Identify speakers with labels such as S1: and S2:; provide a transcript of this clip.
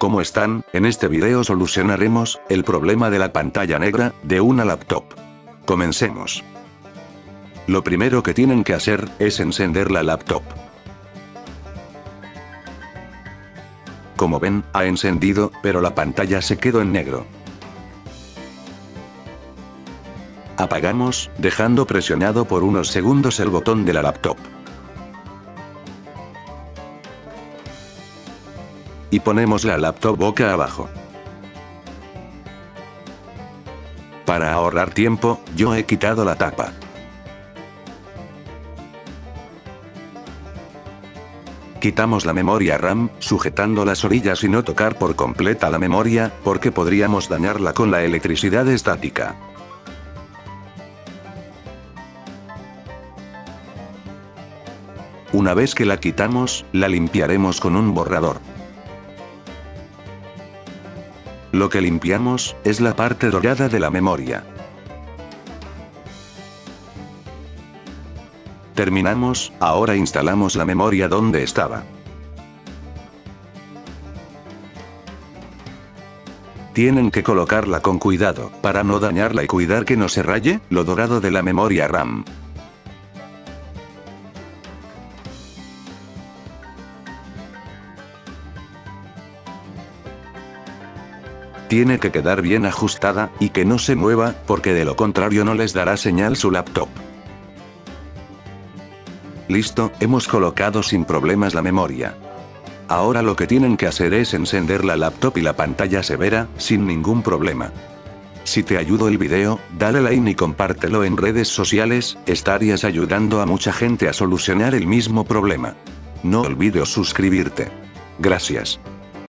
S1: ¿Cómo están? En este video solucionaremos el problema de la pantalla negra de una laptop. Comencemos. Lo primero que tienen que hacer es encender la laptop. Como ven, ha encendido, pero la pantalla se quedó en negro. Apagamos, dejando presionado por unos segundos el botón de la laptop. Y ponemos la laptop boca abajo. Para ahorrar tiempo, yo he quitado la tapa. Quitamos la memoria RAM, sujetando las orillas y no tocar por completa la memoria, porque podríamos dañarla con la electricidad estática. Una vez que la quitamos, la limpiaremos con un borrador. Lo que limpiamos, es la parte dorada de la memoria. Terminamos, ahora instalamos la memoria donde estaba. Tienen que colocarla con cuidado, para no dañarla y cuidar que no se raye, lo dorado de la memoria RAM. Tiene que quedar bien ajustada, y que no se mueva, porque de lo contrario no les dará señal su laptop. Listo, hemos colocado sin problemas la memoria. Ahora lo que tienen que hacer es encender la laptop y la pantalla se verá, sin ningún problema. Si te ayudó el video, dale like y compártelo en redes sociales, estarías ayudando a mucha gente a solucionar el mismo problema. No olvides suscribirte. Gracias.